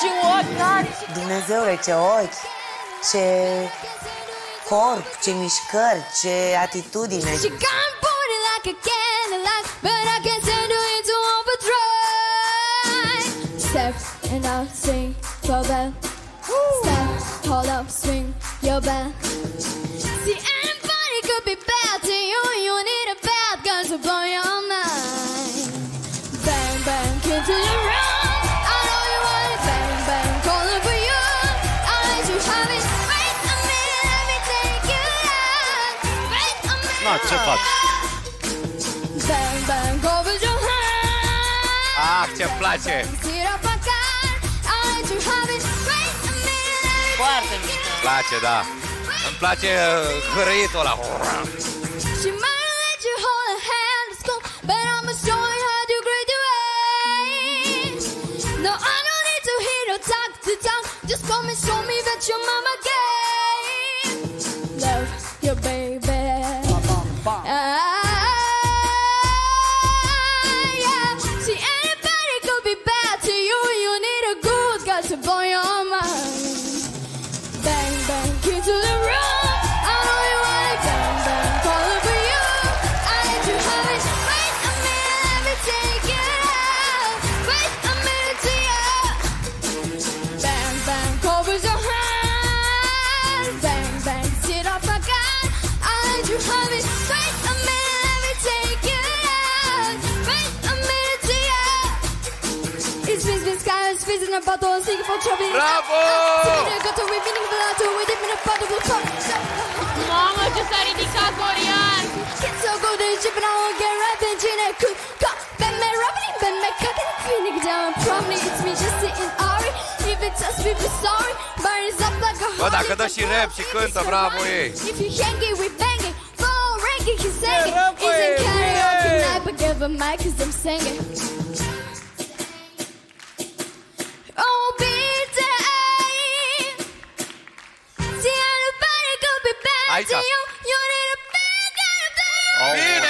Ce ochi are! Dumnezeule, ce ochi, ce corp, ce mișcări, ce atitudine. She got booty like a candlelight, but I can't send her into overdrive. Step and I'll swing your bell. Step, hold up, swing your bell. Wait a minute, let me Foarte mișto. Place, da. Îmi place uh, hărăitul ăla. You to graduate. Just come and show me that mama. Love your baby. Vince, guys, Vince in a bottle, seeking for trouble. Bravo! Mamă, ce s-a ridicat Dorian! So go to the ship and I won't get revenge in a cook. Ben me rubbing, ben me cooking, feeling down. Probably it's me just sitting Ari. If it's us, we be sorry. Burns up like a Bă, dacă dă și rap și cântă, bravo ei! Eh. If you hang it, we bang it. Phone ringing, he's singing. Yeah, rap He's in eh. karaoke night, but give a mic cause I'm singing. Be bad Aici. to